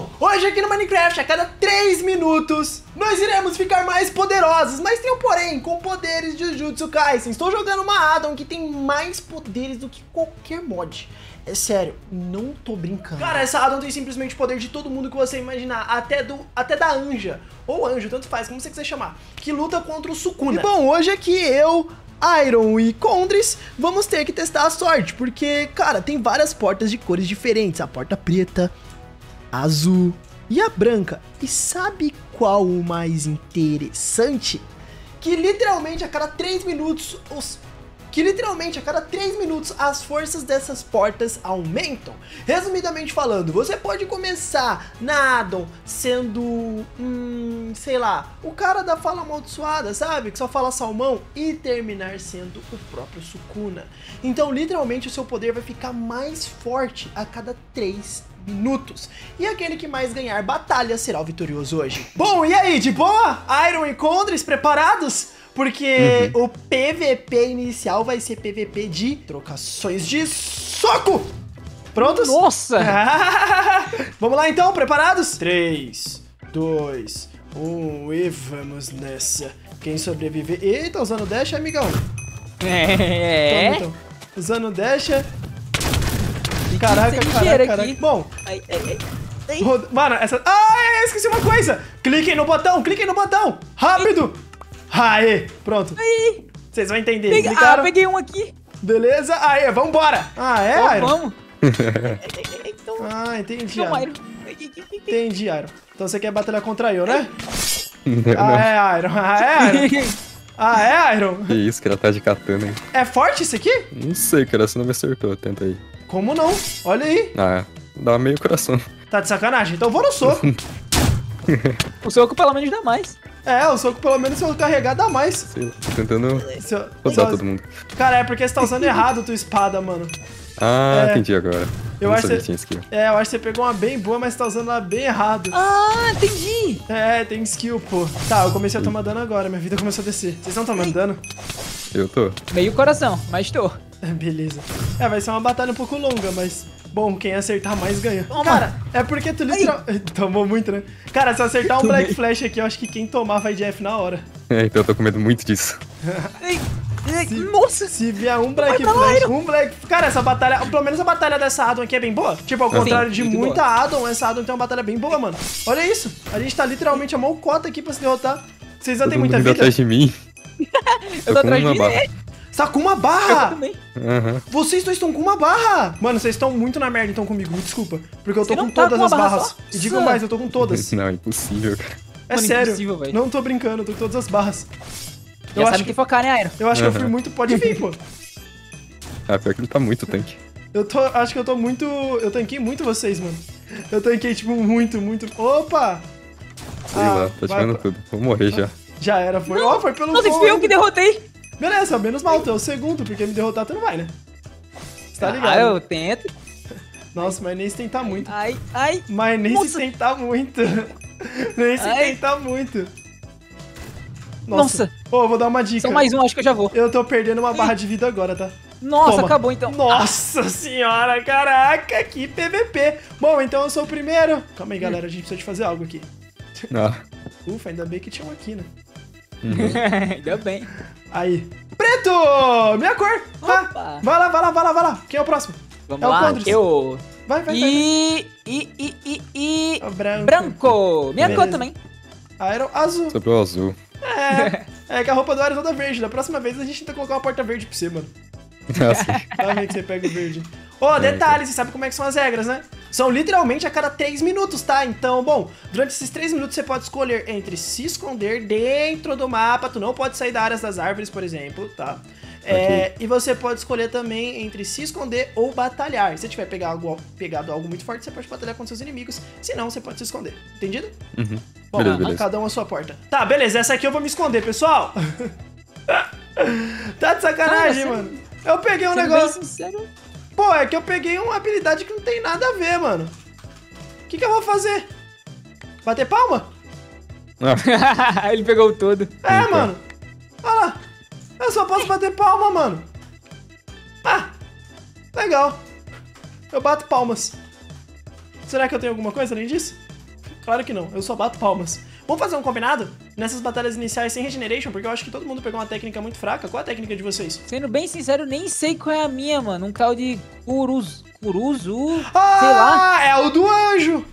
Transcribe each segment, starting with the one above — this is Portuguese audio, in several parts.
Bom, hoje aqui no Minecraft, a cada 3 minutos, nós iremos ficar mais poderosos, mas tem um porém, com poderes de Jujutsu Kaisen. Estou jogando uma Addon que tem mais poderes do que qualquer mod. É sério, não tô brincando. Cara, essa Addon tem simplesmente o poder de todo mundo que você imaginar, até, do, até da Anja, ou Anjo, tanto faz, como você quiser chamar, que luta contra o Sukuna. E bom, hoje aqui eu, Iron e Condris, vamos ter que testar a sorte, porque, cara, tem várias portas de cores diferentes. A porta preta, azul e a branca. E sabe qual o mais interessante? Que literalmente a cada 3 minutos os que literalmente a cada 3 minutos as forças dessas portas aumentam. Resumidamente falando, você pode começar na Addon sendo, hum, sei lá, o cara da fala amaldiçoada, sabe? Que só fala salmão e terminar sendo o próprio Sukuna. Então, literalmente, o seu poder vai ficar mais forte a cada 3 minutos. E aquele que mais ganhar batalha será o vitorioso hoje. Bom, e aí, de boa? Iron e Condres preparados? Porque uhum. o PVP inicial vai ser PVP de trocações de soco! Prontos? Nossa! vamos lá então, preparados? 3, 2, 1 e vamos nessa. Quem sobreviver. Eita, usando dash, amigão. É. Toma, então. Usando dash. Caraca, caraca, caraca. Bom. Ai, ai, ai. Mano, essa. Ah, esqueci uma coisa! Cliquem no botão, cliquem no botão! Rápido! Aê, pronto. Aí. Vocês vão entender. Peguei, ah, peguei um aqui. Beleza? Aê, vambora. Ah, é, então, Iron? Vamos. ah, entendi, Iron. Iron. Entendi, Iron. Então você quer batalhar contra eu, né? Não, ah, é, Iron. Ah, é, Iron. Ah, é, Iron? Que isso, que ela tá de katana, hein? É forte isso aqui? Não sei, cara, você não me acertou. Tenta aí. Como não? Olha aí. Ah, dá meio coração. Tá de sacanagem? Então vou no soco. o soco pelo menos dá mais. É, o soco pelo menos se eu carregar dá mais. Sei tô tentando se eu, todo mundo. Cara, é porque você tá usando errado a tua espada, mano. Ah, é, entendi agora. Eu, acho que você, É, eu acho que você pegou uma bem boa, mas tá usando ela bem errado. Ah, entendi. É, tem skill, pô. Tá, eu comecei a tomar dano agora, minha vida começou a descer. Vocês não tomando dano? Eu tô. Meio coração, mas tô. Beleza. É, vai ser uma batalha um pouco longa, mas... Bom, quem acertar mais ganha. Cara, é porque tu literalmente... Tomou muito, né? Cara, se eu acertar um Black Flash aqui, eu acho que quem tomar vai de F na hora. É, então eu tô com medo muito disso. se, Nossa! Se vier um Black Flash, um Black... Cara, essa batalha... Pelo menos a batalha dessa Addon aqui é bem boa. Tipo, ao contrário de muita boa. Addon, essa Addon tem uma batalha bem boa, mano. Olha isso. A gente tá literalmente a mão cota aqui pra se derrotar. Vocês já têm muita vida? atrás de mim. eu tô atrás de mim. Tá com uma barra! Eu também. Uhum. Vocês dois estão com uma barra! Mano, vocês estão muito na merda então comigo, me desculpa. Porque eu tô com tá todas com as barra barras. Só? E digo mais, eu tô com todas. Não, é impossível, cara. É Mano, sério. Não tô brincando, eu tô com todas as barras. Eu Já acho que focar, né, Aero? Eu acho uhum. que eu fui muito. Pode vir, pô. Ah, pior que ele tá muito tanque. Eu tô. Acho que eu tô muito. Eu tanquei muito vocês, mano. Eu tanquei, tipo, muito, muito. Opa! Sei ah, lá, tá tirando tudo. Vou morrer já. Já era, foi. Ó, oh, foi pelo. Nossa, fui eu que derrotei! Beleza, menos mal, tu é o segundo, porque me derrotar tu não vai, né? Você tá ah, ligado? Ah, eu tento. Nossa, mas nem se tentar muito. Ai, ai. Mas nem Nossa. se tentar muito. nem se ai. tentar muito. Nossa. Ô, oh, vou dar uma dica. Só mais um, acho que eu já vou. Eu tô perdendo uma barra de vida agora, tá? Nossa, Toma. acabou então. Nossa senhora, caraca, que PVP. Bom, então eu sou o primeiro. Calma aí, galera, a gente precisa de fazer algo aqui. Ah. Ufa, ainda bem que tinha um aqui, né? Uhum. Ainda bem. Aí. Preto! Minha cor! Vai. vai lá, vai lá, vai lá, vai lá. Quem é o próximo? Vamos é lá, Condris. eu... Vai, vai, e... vai. E, e, e, e... branco. branco. Minha Beleza. cor também. Aero azul. Sobrou azul. É, é que a roupa do Aero é toda verde. Da próxima vez a gente tenta colocar uma porta verde pra você, mano. Tá vendo que você pega o verde. Ô, oh, detalhe, você sabe como é que são as regras, né? São literalmente a cada 3 minutos, tá? Então, bom, durante esses 3 minutos você pode escolher entre se esconder dentro do mapa, tu não pode sair da área das árvores, por exemplo, tá? É, e você pode escolher também entre se esconder ou batalhar. Se você tiver pegado algo, pegado algo muito forte, você pode batalhar com seus inimigos. Se não, você pode se esconder. Entendido? Uhum. Bom, beleza, beleza. cada um a sua porta. Tá, beleza. Essa aqui eu vou me esconder, pessoal. tá de sacanagem, mano. Eu peguei um negócio. Pô, é que eu peguei uma habilidade que não tem nada a ver, mano. O que, que eu vou fazer? Bater palma? Ah. Ele pegou tudo. É, então. mano. Olha lá. Eu só posso bater palma, mano. Ah, legal. Eu bato palmas. Será que eu tenho alguma coisa além disso? Claro que não, eu só bato palmas. Vamos fazer um combinado? Nessas batalhas iniciais sem regeneration, porque eu acho que todo mundo pegou uma técnica muito fraca. Qual é a técnica de vocês? Sendo bem sincero, nem sei qual é a minha, mano. Um carro de Curuz. Curuzu. Ah, sei lá. é o do anjo!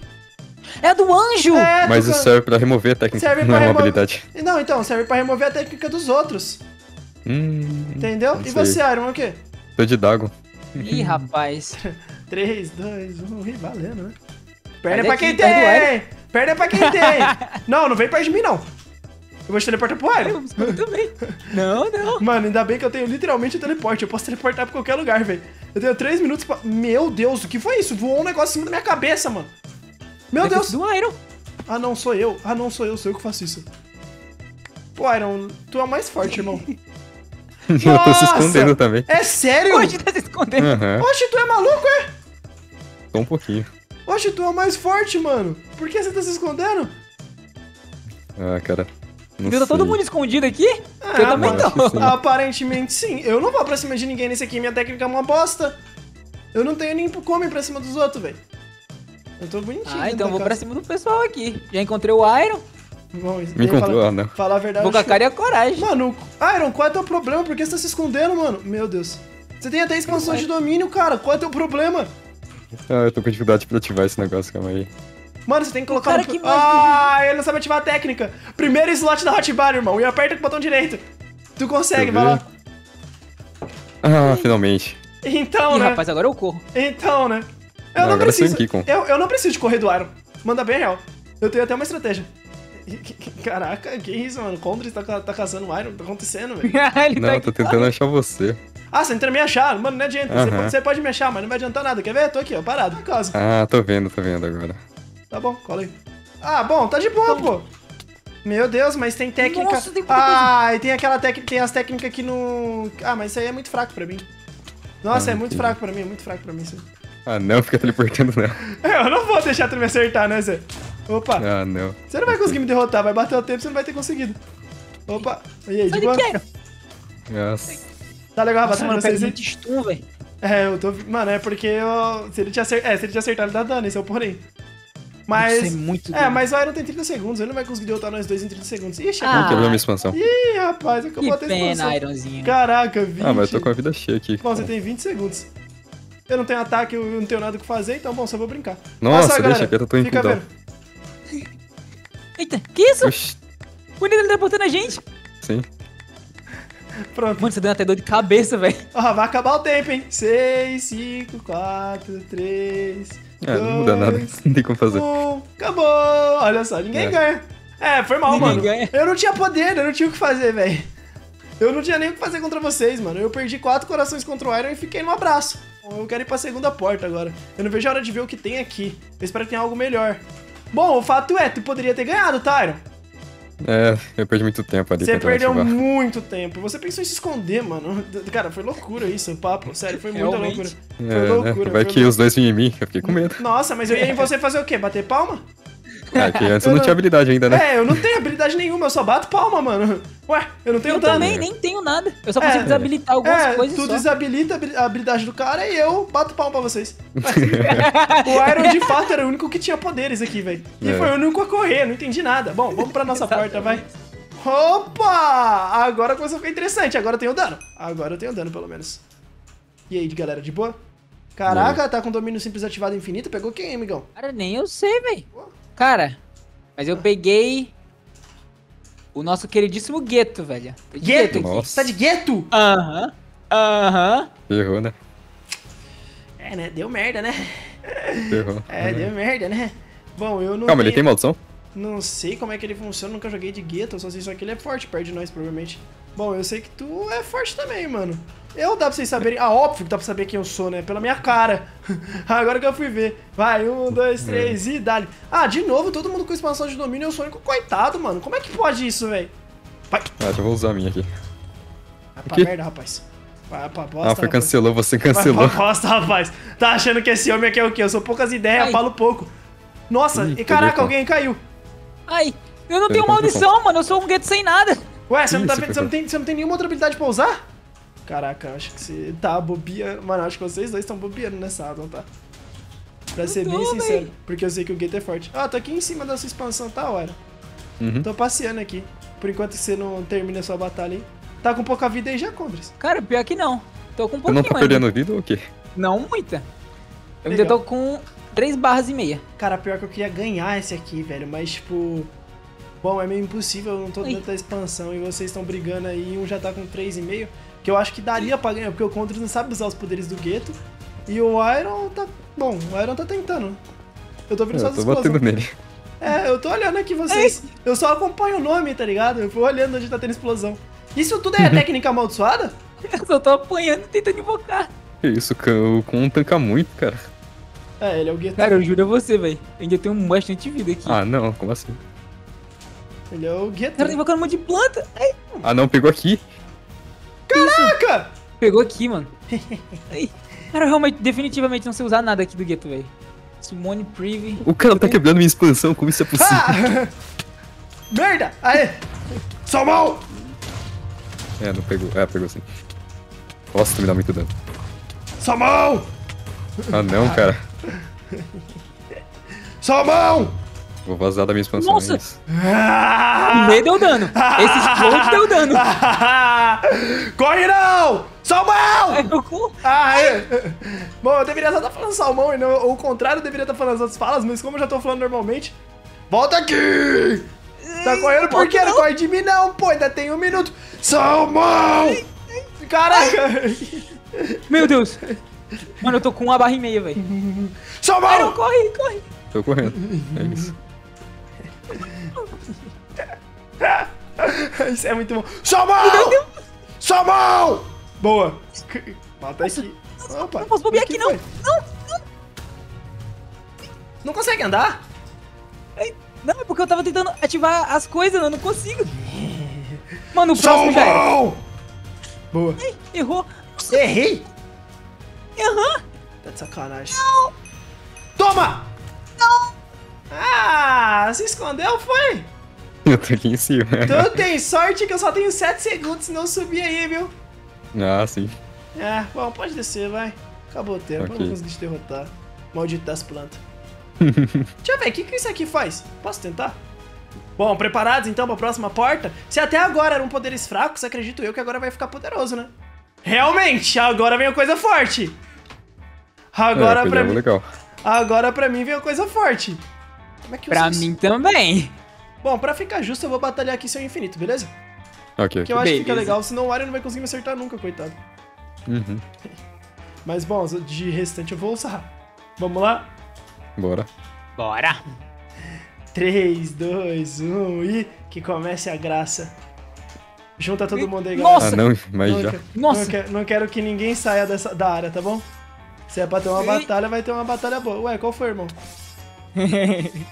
É do anjo! É, Mas tu- isso serve pra remover a técnica, serve não pra é uma remo- habilidade. Não, então, serve pra remover a técnica dos outros. Hum, Entendeu? E você, Iron, é o quê? Tô de Dagon. Ih, rapaz. 3, 2, 1 e valendo, né? Perna é pra quem do tem! Perna é pra quem tem! não, não vem perto de mim, não. Eu vou te teleportar pro Iron. Eu também. Não, não. Mano, ainda bem que eu tenho literalmente o teleporte. Eu posso teleportar pra qualquer lugar, velho. Eu tenho 3 minutos pra... Meu Deus, o que foi isso? Voou um negócio em cima da minha cabeça, mano. Meu Deus! Do Iron. Ah, não, sou eu. Ah, não, sou eu. Sou eu que faço isso. Pô, Iron, tu é o mais forte, irmão. eu tô se escondendo também. É sério? Hoje tá se escondendo. Aham, Oxe, tu é maluco, é? só um pouquinho. Oxe, tu é o mais forte, mano. Por que você tá se escondendo? Ah, cara. Não Viu? Tá todo mundo escondido aqui? Ah, eu também tô. sim. Aparentemente sim. Eu não vou pra cima de ninguém nesse aqui. Minha técnica é uma bosta. Eu não tenho nem como ir pra cima dos outros, velho. Eu tô bonitinho. Ah, então da vou pra casa. cima do pessoal aqui. Já encontrei o Iron. Bom, Me encontrou, fala- não. Falar a verdade. Vou com a cara e a coragem. Mano, Iron, qual é teu problema? Por que você tá se escondendo, mano? Meu Deus. Você tem até expansão de domínio, cara. Qual é teu problema? Ah, eu tô com dificuldade pra ativar esse negócio, calma aí. Mano, você tem que colocar cara no... que mais- Ah, ele não sabe ativar a técnica. Primeiro slot da hotbar, irmão. E aperta com o botão direito. Tu consegue, vai lá. Ah, finalmente. Então, Ih, né? rapaz, agora eu corro. Então, né? Eu Não, não, agora preciso. Kikon. Eu, eu não preciso de correr do Iron. Manda bem real. Eu tenho até uma estratégia. Caraca, que isso, mano? Condris tá, tá caçando o Iron. Tá acontecendo, velho. Ele tá Não, aqui. tô tentando achar você. Ah, você tenta me achar. Mano, não adianta. Você, Aham. pode, você pode me achar, mas não vai adiantar nada. Quer ver? Tô aqui, ó, parado. Por causa. Ah, tô vendo, tô vendo agora. Tá bom, cola aí. Ah, bom, tá de boa, pô. Meu Deus, mas tem técnica. Nossa, tem muita ah, e tem aquela técnica. Tem as técnicas aqui no. Ah, mas isso aí é muito fraco pra mim. Nossa, Ah, é muito entendi. fraco pra mim, é muito fraco pra mim isso aí. Ah, não, fica teleportando não. Eu não vou deixar tu me acertar, né, Zé? Opa, Ah, não. você não vai conseguir me derrotar, vai bater o tempo, você não vai ter conseguido. Opa, e aí, de boa? Iron. Nossa. Tá legal a Nossa, batalha mano, vocês aí? muito stun, velho. É, eu tô. Mano, é porque eu. Se ele te acertar. É, se ele te acertar, ele dá dano, esse é o porém. Mas. Isso é muito É, dano. mas o Iron tem 30 segundos, ele não vai conseguir derrotar nós dois em 30 segundos. Ixi, Ah. Não quebrou minha expansão. Ih, rapaz, acabou Que até a expansão. pena, Ironzinho. Caraca, 20. Ah, mas eu tô com a vida cheia aqui. Bom, você tem 20 segundos. Eu não tenho ataque, eu não tenho nada o que fazer, então, bom, só vou brincar. Nossa, Passa, deixa quieto, eu tô em Fica vendo. Eita, que isso? Oxi, O Nilo tá teleportando a gente. sim. Pronto. Mano, você deu até dor de cabeça, velho. Ó, vai acabar o tempo, hein? 6, 5, 4, 3. Ah, não muda nada. Não tem como fazer. Um, acabou! Olha só, ninguém É. ganha. É, foi mal, Ninguém mano. ganha. Eu não tinha poder, eu não tinha o que fazer, velho. Eu não tinha nem o que fazer contra vocês, mano. Eu perdi quatro corações contra o Iron e fiquei no abraço. Eu quero ir pra segunda porta agora. Eu não vejo a hora de ver o que tem aqui. Eu espero que tenha algo melhor. Bom, o fato é, tu poderia ter ganhado, Tyron. É, eu perdi muito tempo ali Você perdeu ativar. muito tempo. Você pensou em se esconder, mano. Cara, foi loucura isso, o papo. Sério, foi muita Realmente. loucura. É, Foi né? loucura. Vai foi que os dois vinham em mim, eu fiquei com medo. Nossa, mas eu ia em você fazer o quê? Bater palma? Ah, que antes Eu eu não tinha habilidade ainda, né? É, eu não tenho habilidade nenhuma, eu só bato palma, mano. Ué, eu não tenho Eu dano. também nem tenho nada. Eu só consigo É. desabilitar algumas É, coisas tu só. desabilita a habilidade do cara e eu bato palma pra vocês. o Iron, de fato, era o único que tinha poderes aqui, velho. E É. foi o único a correr, não entendi nada. Bom, vamos pra nossa porta, vai. Opa! Agora começou a ficar interessante, agora eu tenho dano. Agora eu tenho dano, pelo menos. E aí, galera, de boa? Caraca, tá com domínio simples ativado infinito. Pegou quem, amigão? Cara, nem eu sei, velho. Cara, mas eu peguei o nosso queridíssimo Gueto, velho. Gueto? Nossa. Tá de gueto? Aham. Aham. Ferrou, né? É, né? Deu merda, né? Ferrou. É, deu merda, né? Bom, eu não Calma, ele tenho- tem maldição? Não sei como é que ele funciona, nunca joguei de gueto, eu só sei só que ele é forte perto de nós, provavelmente. Bom, eu sei que tu é forte também, mano. Eu dá pra vocês saberem. Ah, óbvio que dá pra saber quem eu sou, né? Pela minha cara. Agora que eu fui ver. Vai, um, dois, três e dali. Ah, de novo, todo mundo com expansão de domínio, eu sou o único coitado, mano. Como é que pode isso, velho? Vai. Ah, já vou usar a minha aqui. Vai pra merda, rapaz. Vai pra bosta, Ah, foi rapaz. cancelou, você Vai cancelou. pra bosta, rapaz. Tá achando que esse homem aqui é o quê? Eu sou poucas ideias, Ai. falo pouco. Nossa, Ih, e caraca, alguém caiu. Ai, eu não tenho maldição, mano. Eu sou um Gueto sem nada. Ué, você não, tá você, não tem, você não tem nenhuma outra habilidade pra usar? Caraca, acho que você tá bobeando. Mano, acho que vocês dois estão bobeando nessa água, tá? Pra ser Não bem tô, sincero. Porque eu sei que o Gueto é forte. Ah, tô aqui em cima da sua expansão, tá hora. Uhum. Tô passeando aqui. Por enquanto você não termina a sua batalha aí. Tá com pouca vida aí já, Condres. Cara, pior que não. Tô com um Você não pouquinho tá ainda. perdendo vida ou o quê? Não muita. Eu ainda Legal. tô com 3 barras e meia. Cara, pior que eu queria ganhar esse aqui, velho. Mas, tipo. Bom, é meio impossível. Eu não tô Ai. dentro da expansão e vocês estão brigando aí. e Um já tá com 3,5. Que eu acho que daria pra ganhar. Porque o Condres não sabe usar os poderes do gueto. E o Iron tá. Bom, o Iron tá tentando. Eu tô vendo só Eu as tô explosões. batendo nele. É, eu tô olhando aqui vocês. Eu só acompanho o nome, tá ligado? Eu vou olhando onde tá tendo explosão. Isso tudo é técnica amaldiçoada? Eu só tô apanhando e tentando invocar. Que isso, o Kun tanca muito, cara. É, ele é o gueto. Cara, eu juro a você, velho. Eu ainda tenho bastante vida aqui. Ah, não, como assim? Ele é o gueto. Cara, tá invocando um monte de planta. Ai, Ah, não, pegou aqui. Caraca! pegou aqui, mano. Cara, eu realmente, definitivamente não sei usar nada aqui do gueto, velho. Summon Privy. O cara tá quebrando minha expansão, como isso é possível? Ah! Merda! Aê! Salmão! É, não pegou. É, pegou sim. Nossa, me dá muito dano. Salmão! Ah, não, cara. Salmão! Vou vazar da minha expansão. Nossa! é. Ah! O meio deu dano. Esse explode deu dano. Corre não! Salmão! Ai, meu cu. Ah, é. Bom, eu deveria só estar falando salmão e não, ou o contrário, eu deveria estar falando as outras falas, mas como eu já tô falando normalmente. Volta aqui! Tá correndo por quê? Não corre de mim não, pô, ainda tem um minuto. Salmão! Caraca! Meu Deus. Mano, eu tô com uma barra e meia, velho. Ai, não, Salmão! corre, corre. Tô correndo. É isso. Isso é muito bom. Salmão! Salmão! Boa! Mata aqui. Opa! Não posso bobear aqui, não. foi? Não, Não consegue andar? Não, é porque eu tava tentando ativar as coisas, eu não consigo. Mano, o próximo já. Salmão! Boa. Errou. Errei? Aham. Tá de sacanagem. Toma! Não! Ah, se escondeu, foi? Eu tô aqui em cima. Então tem sorte que eu só tenho 7 segundos, senão eu subir aí, viu? Ah, sim. É, bom, pode descer, vai. Acabou o tempo, eu Ok. não consegui te derrotar. Maldito das plantas. Deixa eu ver, o que, que isso aqui faz? Posso tentar? Bom, preparados então pra próxima porta? Se até agora eram poderes fracos, acredito eu que agora vai ficar poderoso, né? Realmente, agora vem a coisa forte! Agora é, pra mim. legal. Agora pra mim vem a coisa forte. Como é que Pra mim também. Bom, pra ficar justo, eu vou batalhar aqui seu infinito, beleza? Ok, Que eu acho que fica legal, senão o Wario não vai conseguir me acertar nunca, coitado. Uhum. Mas bom, de restante eu vou usar. Vamos lá? Bora. Bora. 3, 2, 1 e que comece a graça. Junta todo mundo aí, Nossa! galera. Ah, não, mas não, já. quero- Nossa. Não, quero, não quero que ninguém saia dessa, da área, tá bom? Se é pra ter uma Ei. batalha, vai ter uma batalha boa. Ué, qual foi, irmão?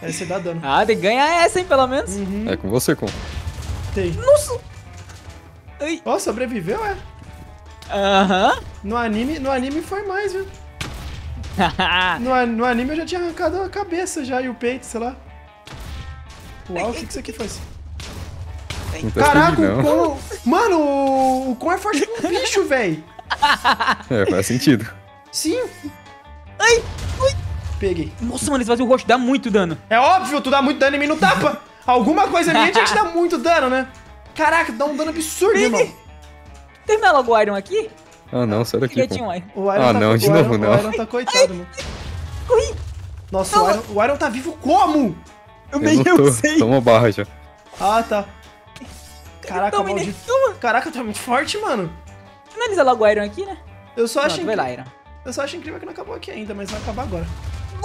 Aí você dá dano. ah, tem que ganhar essa, hein, pelo menos. Uhum, É com você, com. tem. Nossa. Ai. Ó, sobreviveu, é? Aham. No anime, no anime foi mais, viu? No, no anime eu já tinha arrancado a cabeça já e o peito, sei lá. Uau, o que, que isso aqui faz? Não tá Caraca, o não. Kon... Mano, o- Kon é forte como um bicho, velho. É, faz sentido. Sim. Ai, Peguei. Nossa, mano, esse vazio roxo dá muito dano. É óbvio, tu dá muito dano em mim no tapa. Alguma coisa minha tinha que te dar muito dano, né? Caraca, dá um dano absurdo, irmão. Termina logo o Iron aqui. Ah, não, sai daqui. Iron. O Iron Ah, tá, não, de Iron- novo, não. O Iron tá coitado, mano. Corri. Nossa, o Iron, o Iron tá vivo como? Eu Eu nem eu sei. Toma barra já. Ah, tá. Caraca, Toma, maldito. Caraca, tu é muito forte, mano. Finaliza logo o Iron aqui, né? Eu só, acho vai lá, Iron. eu só acho incrível que não acabou aqui ainda, mas vai acabar agora.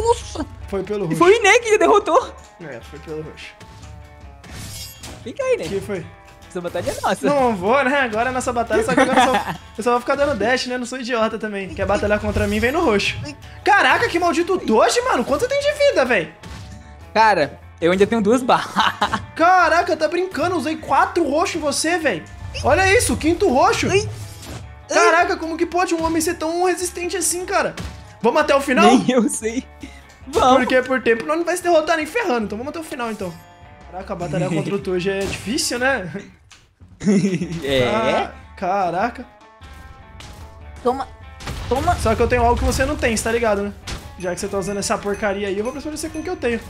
Nossa. Foi pelo E roxo. foi o Iné que derrotou. É, foi pelo roxo. Fica aí, O Iné. que foi? Essa batalha é nossa. Não vou, né? Agora é nossa batalha, só que agora eu só, eu só vou ficar dando dash, né? Não sou idiota também. Quer batalhar contra mim, vem no roxo. Caraca, que maldito doge, mano. Quanto tem de vida, velho? Cara, eu ainda tenho duas barras. Caraca, tá brincando. Usei quatro roxos em você, velho. Olha isso, quinto roxo. Caraca, como que pode um homem ser tão resistente assim, cara? Vamos até o final? Nem eu sei. Vamos. Porque por tempo nós não vai se derrotar nem ferrando. Então vamos até o final, então. Caraca, batalhar contra o Toji é difícil, né? É. Ah, caraca. Toma. Toma. Só que eu tenho algo que você não tem, você tá ligado, né? Já que você tá usando essa porcaria aí, eu vou prevalecer com o que eu tenho.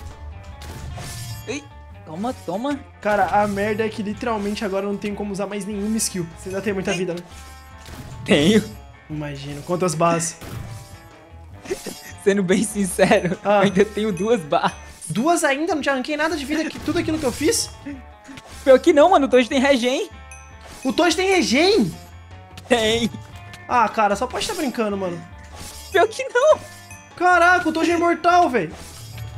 Ei, toma, toma. Cara, a merda é que literalmente agora eu não tenho como usar mais nenhuma skill. Você ainda tem muita vida, né? Tenho. Imagino. Quantas bases? Sendo bem sincero, Ah. eu ainda tenho duas barras. Duas ainda? Não te arranquei nada de vida aqui. Tudo aquilo que eu fiz? Pior que não, mano. Hoje tem regen. O Toad tem regen? Tem. Ah, cara, só pode estar brincando, mano. Pior que não. Caraca, o Toad é imortal, velho.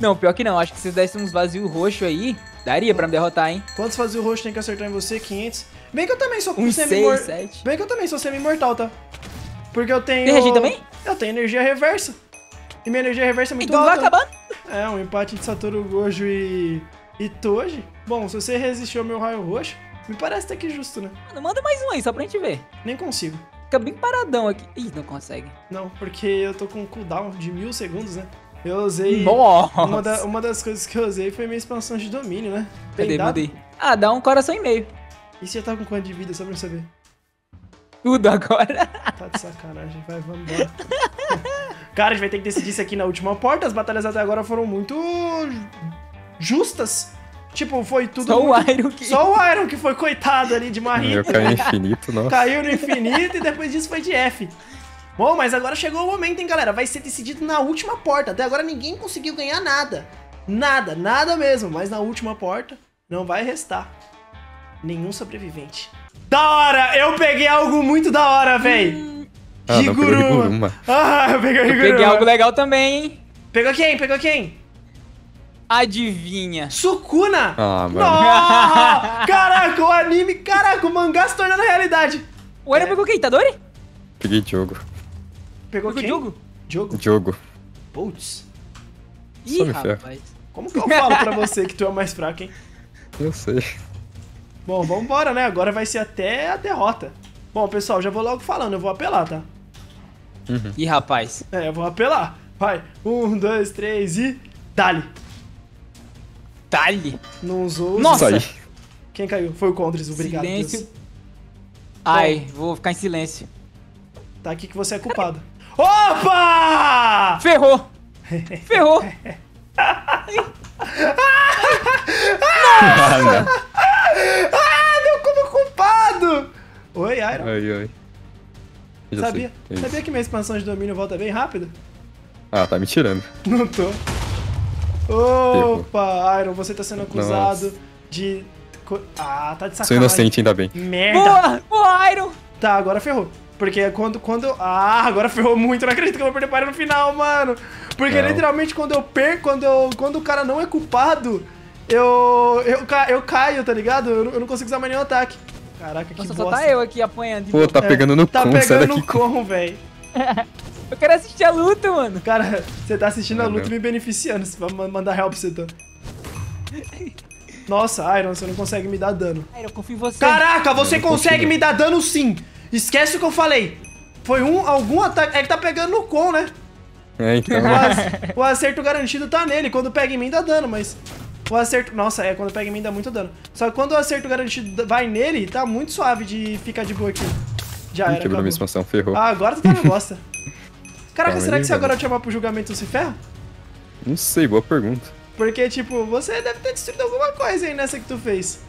Não, pior que não. Acho que se desse uns vazios roxo aí, daria pra me derrotar, hein? Quantos fazios roxo tem que acertar em você? 500. Bem que eu também sou Uns semi-imor- 6, 7. Bem que eu também sou semi-imortal, tá? Porque eu tenho... Tem regen também? Eu tenho energia reversa. E minha energia reversa é muito vai alta. acabar. É, um empate de Satoru Gojo e... E Toji. Bom, se você resistiu ao meu raio roxo, me parece até que justo, né? Mano, manda mais um aí, só pra gente ver. Nem consigo. Fica bem paradão aqui. Ih, não consegue. Não, porque eu tô com um cooldown de mil segundos, né? Eu usei... Nossa. Uma, da- uma das coisas que eu usei foi minha expansão de domínio, né? Bem Cadê? dado. Mudei. Ah, dá um coração e meio. E você tá com quanto de vida, só pra eu saber? Tudo agora. Tá de sacanagem, vai, vamos embora. Cara, a gente vai ter que decidir isso aqui na última porta. As batalhas até agora foram muito justas. Tipo, foi tudo. Só o muito- Iron que... Só o Iron que foi coitado ali de Marie. caí no infinito, nossa. Caiu no infinito e depois disso foi de F. Bom, mas agora chegou o momento, hein, galera? Vai ser decidido na última porta. Até agora ninguém conseguiu ganhar nada. Nada, nada mesmo. Mas na última porta não vai restar nenhum sobrevivente. Da hora! Eu peguei algo muito da hora, véi! Ah, não, Higuruma. Higuruma. Ah, eu peguei o Eu Higuruma. peguei algo legal também, hein? Pegou quem? Pegou quem? Adivinha. Sukuna! Ah, mano. Caraca, o anime, caraca, o mangá se tornando realidade. O Iron pegou quem? Itadori? Peguei Diogo. Pegou Pegou quem? Diogo? Diogo. Diogo. Putz. Ih, me rapaz. Como que eu falo pra você que tu é o mais fraco, hein? Eu sei. Bom, vambora, né? Agora vai ser até a derrota. Bom, pessoal, já vou logo falando, eu vou apelar, tá? Ih, rapaz. É, eu vou apelar. Vai. Um, dois, três e. Dali. Dali. Não usou. os- Nossa! Aí. Quem caiu? Foi o Condres, obrigado. Silêncio. Deus. Ai, vou ficar em silêncio. Tá aqui que você é culpado. Opa! Ferrou! Ferrou! Ah, não. Ah, deu como culpado! Oi, Iron. Ai, ai. Eu Sabia, sei. É isso. sabia que minha expansão de domínio volta bem rápido? Ah, tá me tirando. Não tô. Opa, Iron, você tá sendo acusado Nossa. de. Ah, tá de Sou sacanagem. inocente, ainda bem. Merda! Boa! Boa, Iron! Tá, agora ferrou. Porque quando, quando. Ah, agora ferrou muito. Eu não acredito que eu vou perder para no final, mano. Porque Não. literalmente quando eu perco, quando, eu, quando o cara não é culpado, eu, eu, ca- eu caio, tá ligado? Eu, eu não consigo usar mais nenhum ataque. Caraca, que Nossa, só bosta. tá eu aqui apanhando. Pô, tá pegando no Tá com, sai pegando no com, velho. Eu quero assistir a luta, mano. Cara, você tá assistindo a É luta mesmo. me beneficiando. Você vai ma- mandar help você tá. Nossa, Iron, você não consegue me dar dano. Iron, eu confio em você. Caraca, você não consegue consigo. me dar dano sim. Esquece o que eu falei. Foi um, algum ataque. É que tá pegando no com, né? É, então. O acerto garantido tá nele. Quando pega em mim dá dano, mas. O acerto. Nossa, é, quando pega em mim dá muito dano. Só que quando o acerto garantido vai nele, tá muito suave de ficar de boa aqui. Já Ih, era. quebrou minha expansão, ferrou. Ah, agora tu tá na bosta. Caraca, Calma será aí, que se agora eu te chamar pro julgamento se ferra? Não sei, boa pergunta. Porque, tipo, você deve ter destruído alguma coisa aí nessa que tu fez.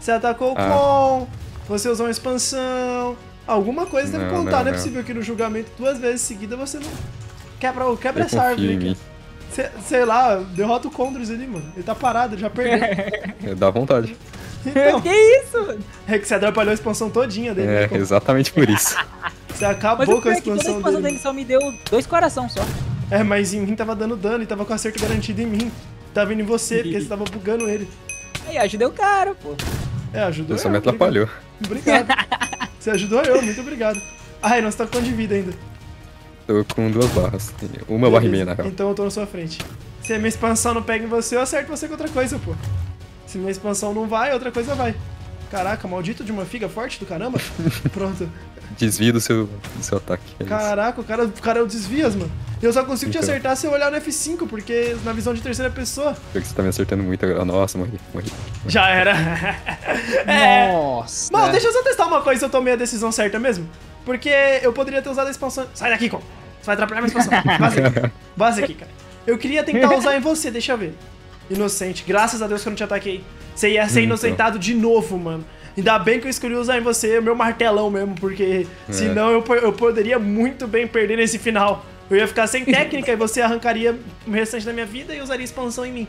Você atacou o Ah. com, você usou uma expansão. Alguma coisa deve Não, contar. não, Não, é não. possível que no julgamento duas vezes seguida você não. Quebra, quebra Eu essa árvore aqui. Cê- sei lá, derrota o Condors ali, mano. Ele tá parado, ele já perdeu. É, Dá vontade. então, que isso, mano? é que você atrapalhou a expansão todinha dele. É, né? exatamente por isso. Você acabou com a pior é que toda a expansão expansão dele. dele só me deu dois coração só. É, mas em mim tava dando dano e tava com acerto garantido em mim. Tava indo em você, porque você tava bugando ele. Aí, ajudei o cara, pô. É, ajudou Você só eu, me obrigado. atrapalhou. Obrigado. Você ajudou eu, muito obrigado. Ai, você tá com de vida ainda? Tô com duas barras. Uma barra e meia, na real. Então eu tô na sua frente. Se a minha expansão não pega em você, eu acerto você com outra coisa, pô. Se minha expansão não vai, outra coisa vai. Caraca, maldito de uma figa forte do caramba. Pronto. Desvia do seu, do seu ataque. É. Caraca, o cara, o cara é o desvias, mano. Eu só consigo te Então. acertar se eu olhar no F5, porque na visão de terceira pessoa. Pior que você tá me acertando muito agora. Nossa, morri, morri. Já era. é. Nossa. Bom, deixa eu só testar uma coisa se eu tomei a decisão certa mesmo. Porque eu poderia ter usado a expansão. Sai daqui, com. Vai atrapalhar minha expansão. Vaza aqui. Vaza aqui, cara. Eu queria tentar usar em você, deixa eu ver. Inocente. Graças a Deus que eu não te ataquei. Você ia ser Hum, inocentado de novo, mano. Ainda bem que eu escolhi usar em você o meu martelão mesmo, porque senão eu, eu poderia muito bem perder nesse final. Eu ia ficar sem técnica e você arrancaria o restante da minha vida e usaria expansão em mim.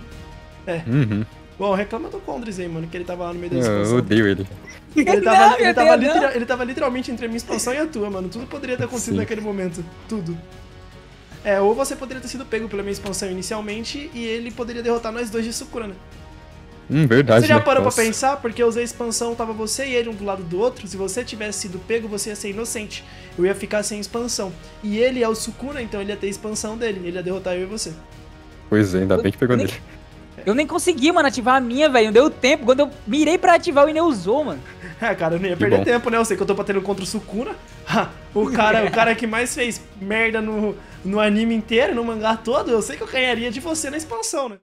Uhum. Bom, reclama do Condres aí, mano, que ele tava lá no meio da Eu expansão. odeio ele. Ele Não, tava, ele, meu tava Deus, litera- não. ele tava literalmente entre a minha expansão e a tua, mano. Tudo poderia ter acontecido Sim. naquele momento. Tudo. É, ou você poderia ter sido pego pela minha expansão inicialmente e ele poderia derrotar nós dois de Sukuna, né? Hum, verdade. Você já né? parou Nossa. pra pensar? Porque eu usei a expansão, tava você e ele um do lado do outro. Se você tivesse sido pego, você ia ser inocente. Eu ia ficar sem expansão. E ele é o Sukuna, então ele ia ter a expansão dele. Ele ia derrotar eu e você. Pois é, ainda bem que pegou nele. Eu nem consegui, mano, ativar a minha, velho. Não deu tempo. Quando eu mirei pra ativar, o Ine usou, mano. É, cara, eu não ia Que perder bom. tempo, né? Eu sei que eu tô batendo contra o Sukuna. O cara, o cara que mais fez merda no, no anime inteiro, no mangá todo, eu sei que eu ganharia de você na expansão, né?